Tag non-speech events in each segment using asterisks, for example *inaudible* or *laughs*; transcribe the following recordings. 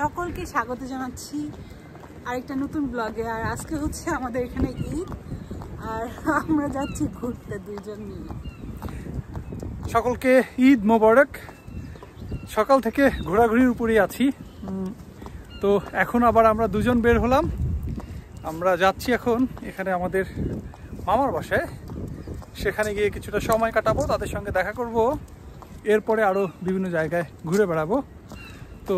সকলকে স্বাগত জানাচ্ছি। আরেকটা নতুন ব্লগে আর আজকে হচ্ছে আমাদের এখানে ঈদ। আর আমরা যাচ্ছি ঘুরতে দুজন মিলে। সকলকে ঈদ মোবারক। সকাল থেকে ঘোরাঘুরির উপরেই আছি। তো এখন আবার আমরা দুজন বের হলাম। আমরা যাচ্ছি এখন এখানে আমাদের মামার বাসায়। সেখানে গিয়ে কিছুটা সময় কাটাবো, তাদের সঙ্গে দেখা করব। এরপরে আরও বিভিন্ন জায়গায় ঘুরে বেড়াবো। তো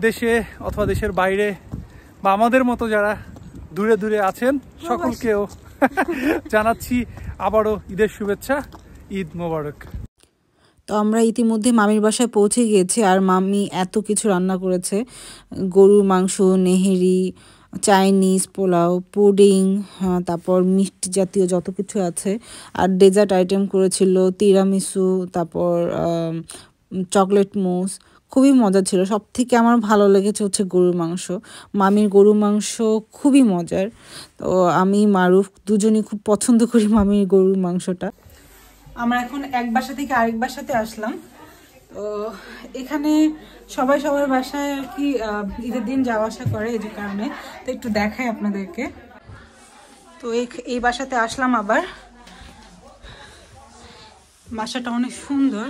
দেশে অথবা দেশের বাইরে বা আমাদের মতো যারা দূরে দূরে আছেন সকলকেও *laughs* জানাচ্ছি আবারও ঈদের শুভেচ্ছা ঈদ মোবারক। তো আমরা ইতিমধ্যে মামির বাসায় পৌঁছে গিয়েছি আর মামি এত কিছু রান্না করেছে। গরুর মাংস নেহেরি চাইনিজ পোলাও পুডিং হ্যাঁ, তারপর মিষ্টি জাতীয় যত কিছু আছে। আর ডেজার্ট আইটেম করেছিল তিরামিসু তারপর চকলেট মুস খুবই মজা ছিল। সব থেকে আমার ভালো লেগেছে হচ্ছে গরুর মাংস। মামির গরুর মাংস খুবই মজার। তো আমি, মারুফ দুজনই খুব পছন্দ করি মামির গরুর মাংসটা। আমরা এখন এক বাসা থেকে আরেক বাসাতে আসলাম। তো এখানে সবাই সবার বাসায় আর কি ঈদের দিন যাওয়া আসা করে এই যে কারণে। তো একটু দেখাই আপনাদেরকে। তো এই এই বাসাতে আসলাম আবার। বাসাটা অনেক সুন্দর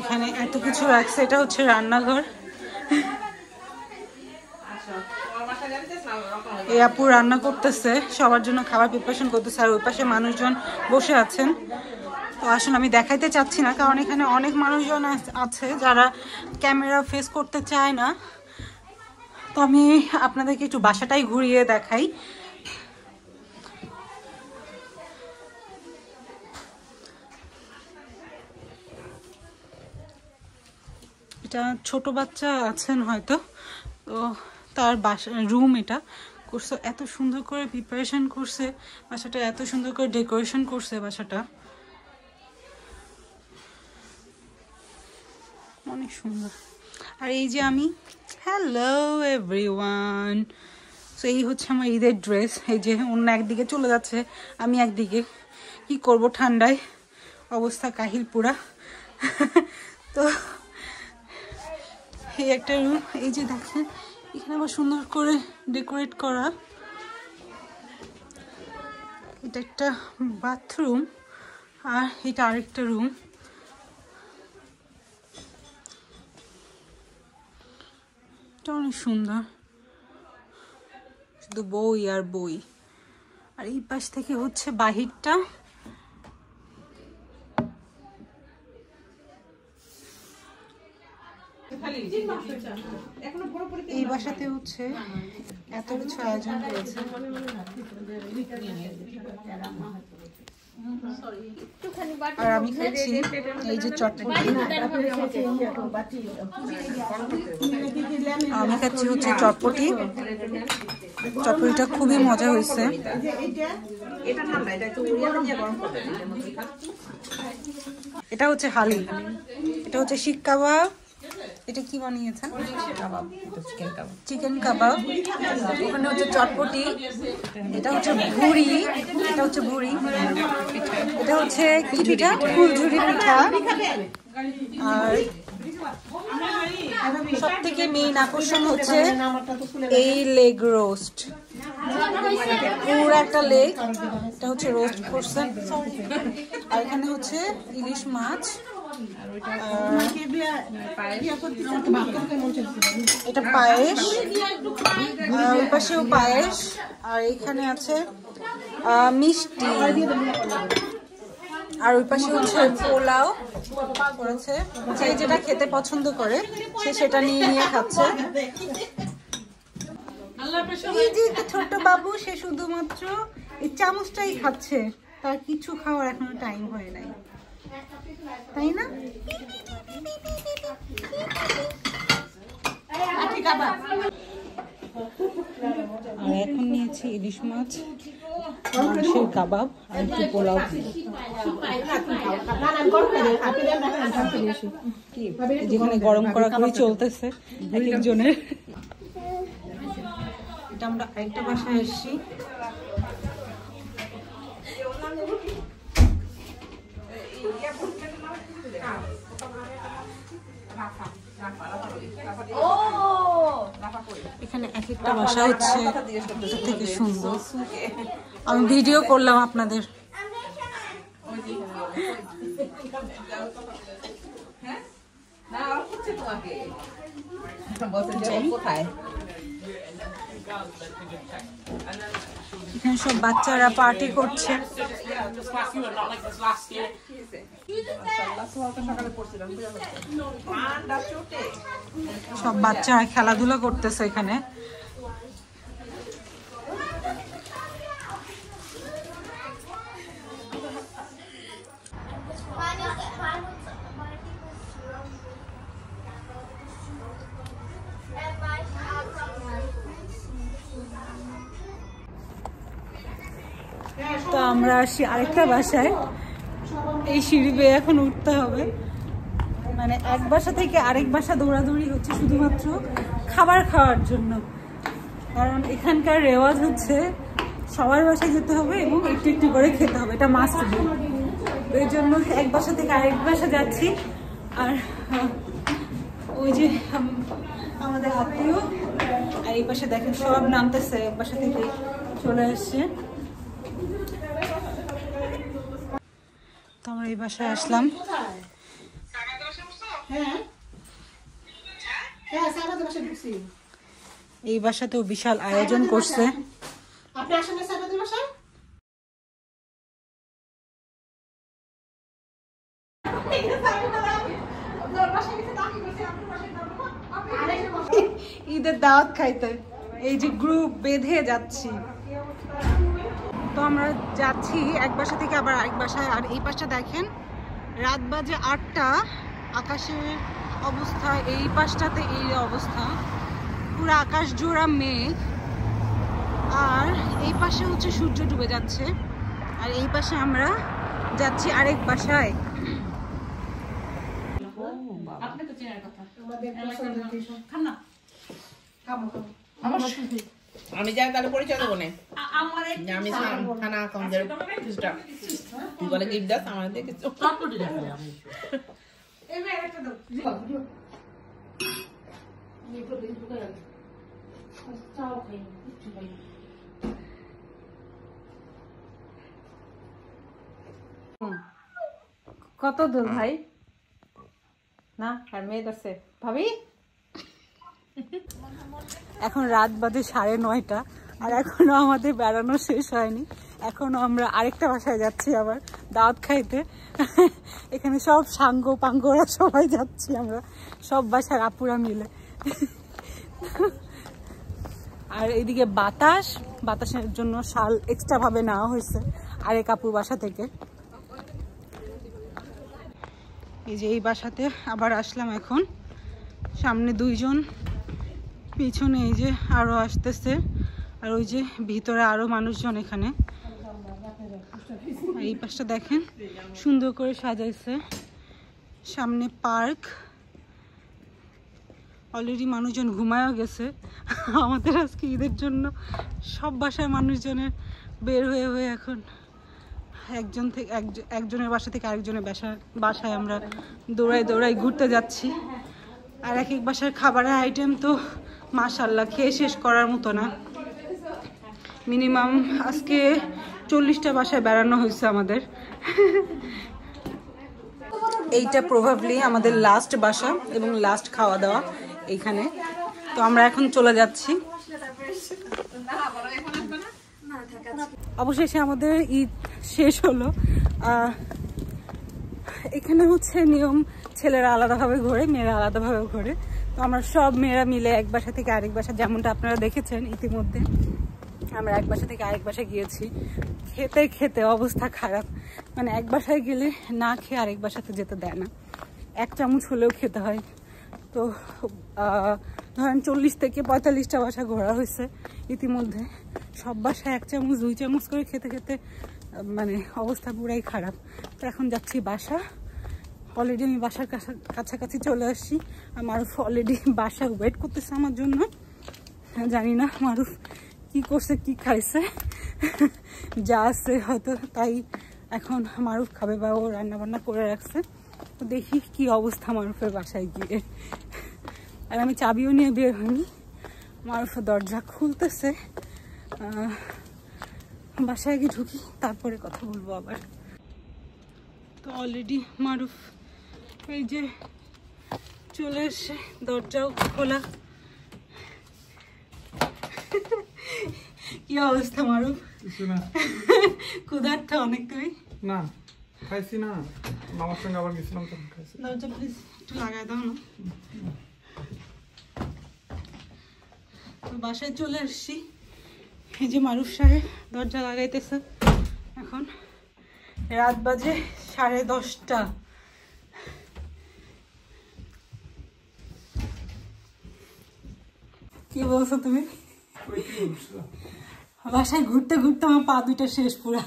এখানে এত কিছু রাখছে এটা হচ্ছে রান্নাঘর। এই আপু রান্না করতেছে, সবার জন্য খাবার প্রিপারেশন করতেছে, আর ওই পাশে মানুষজন বসে আছেন। তো আসলে আমি দেখাইতে চাচ্ছি না, কারণ এখানে অনেক মানুষজন আছে যারা ক্যামেরা ফেস করতে চায় না। তো আমি আপনাদেরকে একটু বাসাটাই ঘুরিয়ে দেখাই। এটা ছোট বাচ্চা আছেন হয়তো। তো তার বাসা রুম এটা। করছে, এত সুন্দর করে প্রিপারেশন করছে, বাসাটা এত সুন্দর করে ডেকোরেশন করছে বাসাটা। অনেক সুন্দর। আর এই যে আমি হ্যালো এভরিওয়ান সো এই হচ্ছে আমার ঈদের ড্রেস এই যে অন্য একদিকে চলে যাচ্ছে, আমি একদিকে। কি করব ঠান্ডায়? অবস্থা কাহিল পুরা। *laughs* তো এই একটা রুম এই যে দেখেন, এখানে আবার সুন্দর করে ডেকোরেট করা। এটা একটা বাথরুম আর এটা আরেকটা রুম এটা অনেক সুন্দর। শুধু বই আর বই। আর এই পাশ থেকে হচ্ছে বাহিরটা। এই বাসাতে হচ্ছে এত কিছু আয়োজন করেছে। আর আমি খাচ্ছি এই যে চটপটি আমি খাচ্ছি হচ্ছে চটপটি। চটপটিটা খুবই মজা হয়েছে। এটা হচ্ছে হালি। এটা হচ্ছে শিক কাবাব এটা কি বানিয়েছেন? চিকেন কাবাব। ওখানে হচ্ছে চটপটি। এটা হচ্ছে ভুড়ি এটা হচ্ছে ভুড়ি এটা হচ্ছে কি পিঠা ফুলঝুরি পিঠা। আর সব থেকে মেইন আকর্ষণ হচ্ছে এই লেগ রোস্ট পুরো একটা লেগ এটা হচ্ছে রোস্ট করছে আর এখানে হচ্ছে ইলিশ মাছ। এটা পায়েস। ওই পাশেও পায়েস। আর এখানে আছে মিষ্টি। আর ওই পাশে হচ্ছে পোলাও করেছে। যে যেটা খেতে পছন্দ করে, সে সেটা নিয়ে নিয়ে খাচ্ছে। ছোট্ট বাবু, সে শুধুমাত্র এই চামচটাই খাচ্ছে। তার কিছু খাওয়ার এখনও টাইম হয় নাই। তাই না? আর এখন নিয়েছি ইলিশ মাছ মাংসের কাবাব আর একটু পোলাও যেখানে গরম করা করে চলতেছে এক একজনের। এটা আমরা আরেকটা বাসায় এসেছি এখানে এক একটা থেকে সুন্দর আমি ভিডিও করলাম আপনাদের। এখানে সব বাচ্চারা পার্টি করছে। সব বাচ্চা খেলাধুলা করতেছে এখানে। তো আমরা আসি আরেকটা বাসায়। এই সিঁড়ি বেয়ে এখন উঠতে হবে। মানে এক বাসা থেকে আরেক বাসা দৌড়াদৌড়ি হচ্ছে শুধুমাত্র খাবার খাওয়ার জন্য। কারণ এখানকার রেওয়াজ হচ্ছে সবার বাসায় যেতে হবে এবং একটু একটু করে খেতে হবে। এটা মাস্ট বি জন্য এক বাসা থেকে আরেক বাসা যাচ্ছি। আর ওই যে আমাদের আত্মীয়। আর এই পাশে দেখেন সব নামতেছে, এক বাসা থেকে চলে আসছে। তো আমরা এই বাসায় আসলাম। এই বাসাতেও বিশাল আয়োজন করছে। আপনি আসেন না সারাদিন বাসায়? ঈদের দাওয়াত খাইতে। এই যে গ্রুপ বেঁধে যাচ্ছি। তো আমরা যাচ্ছি এক বাসা থেকে আবার আরেক বাসায়। আর এই পাশটা দেখেন রাত বাজে আটটা আকাশের অবস্থা এই পাশটাতে এই অবস্থা। পুরো আকাশ জোড়া মেঘ। আর এই পাশে হচ্ছে সূর্য ডুবে যাচ্ছে। আর এই পাশে আমরা যাচ্ছি আরেক বাসায়। আমি যাই তাহলে পরিচয় দেবো না। আমি খানা কমদের কিছুটা। তুই বলে গিফট দাস আমার দিয়ে কিছু। কত দূর ভাই? না আর মেয়ে আছে ভাবি? এখন রাত বাদে সাড়ে নয়টা, আর এখনও আমাদের বেড়ানো শেষ হয়নি। এখনও আমরা আরেকটা বাসায় যাচ্ছি আবার, দাওয়াত খাইতে। এখানে সব সাঙ্গ পাঙ্গরা সবাই যাচ্ছি আমরা, সব বাসার আপুরা মিলে। আর এইদিকে বাতাস, বাতাসের জন্য শাল এক্সট্রা ভাবে নেওয়া হয়েছে আরেক আপুর বাসা থেকে। এই যে এই বাসাতে আবার আসলাম এখন। সামনে দুইজন পিছনে এই যে আরও আসতেছে। আর ওই যে ভিতরে আরও মানুষজন এখানে। এই পাশটা দেখেন, সুন্দর করে সাজাইছে। সামনে পার্ক। অলরেডি মানুষজন ঘুমায়ও গেছে। আমাদের আজকে ঈদের জন্য সব বাসায় মানুষজনের বের হয়ে হয়ে এখন একজন থেকে একজ- একজনের বাসা থেকে আরেকজনের বাসা, বাসায় আমরা দৌড়াই দৌড়াই ঘুরতে যাচ্ছি। আর এক এক বাসার খাবারের আইটেম তো মাশাল্লাহ খেয়ে শেষ করার মতো না। মিনিমাম আজকে চল্লিশটা বাসায় বেড়ানো হয়েছে আমাদের। এইটা প্রভাবলি আমাদের লাস্ট বাসা এবং লাস্ট খাওয়া দাওয়া এইখানে তো আমরা এখন চলে যাচ্ছি। অবশেষে আমাদের ঈদ শেষ হলো। এখানে হচ্ছে নিয়ম, ছেলেরা আলাদাভাবে ঘোরে, মেয়েরা আলাদাভাবে ঘোরে। তো আমরা সব মেয়েরা মিলে এক বাসা থেকে আরেক বাসা, যেমনটা আপনারা দেখেছেন ইতিমধ্যে, আমরা এক বাসা থেকে আরেক বাসা গিয়েছি। খেতে খেতে অবস্থা খারাপ। মানে এক বাসায় গেলে না খেয়ে আরেক বাসাতে যেতে দেয় না। এক চামচ হলেও খেতে হয়। তো ধরেন চল্লিশ থেকে পঁয়তাল্লিশটা বাসা ঘোরা হয়েছে ইতিমধ্যে। সব বাসায় এক চামচ, দুই চামচ করে খেতে খেতে মানে অবস্থা পুরাই খারাপ। তো এখন যাচ্ছি বাসা। অলরেডি আমি বাসার কাছা- কাছাকাছি চলে আসছি। মারুফ অলরেডি বাসা ওয়েট করতেছে আমার জন্য। হ্যাঁ, জানি না মারুফ কি করছে কি খাইছে। *laughs* যা আছে হয়তো তাই এখন মারুফ খাবে বা ও রান্না বান্না করে রাখছে। তো দেখি কি অবস্থা মারুফের বাসায় গিয়ে। আর আমি চাবিও নিয়ে বের হইনি। মারুফ দরজা খুলতেছে। বাসায় গিয়ে ঢুকি তারপরে কথা বলব আবার। তো অলরেডি মারুফ এই যে চলে এসে দরজাও খোলা। কি অবস্থা না। ক্ষুধার্ত অনেক তুই না খাইছি না। মামার সঙ্গে আবার গেছিলাম তখন খাইছি। দরজা প্লিজ একটু লাগাই দাও না। তো বাসায় চলে আসছি এই যে মারুফ সাহেব দরজা লাগাইতেছে। এখন রাত বাজে সাড়ে দশটা। কি বলছো তুমি? বাসায় ঘুরতে ঘুরতে আমার পা দুইটা শেষ পুরা।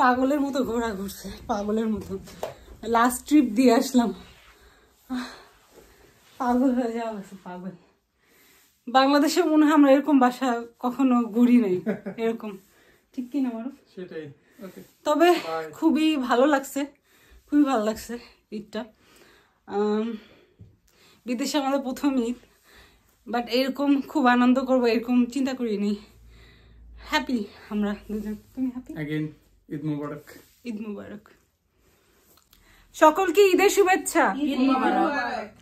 পাগলের মতো ঘোরা ঘুরছে পাগলের মতো। লাস্ট ট্রিপ দিয়ে আসলাম। পাগল হয়ে যাওয়া গেছে পাগল। বাংলাদেশে মনে হয় আমরা এরকম বাসা কখনো ঘুরি নাই এরকম। ঠিক কি না মারুফ সেটাই তবে খুবই ভালো লাগছে খুবই ভালো লাগছে ঈদটা। বিদেশে আমাদের প্রথম ঈদ বাট এরকম খুব আনন্দ করব এরকম চিন্তা করিনি। হ্যাপি আমরা দুজন। তুমি হ্যাপি अगेन ঈদ মুবারক। ঈদ মুবারক। সকলকে ঈদের শুভেচ্ছা। ঈদ মুবারক।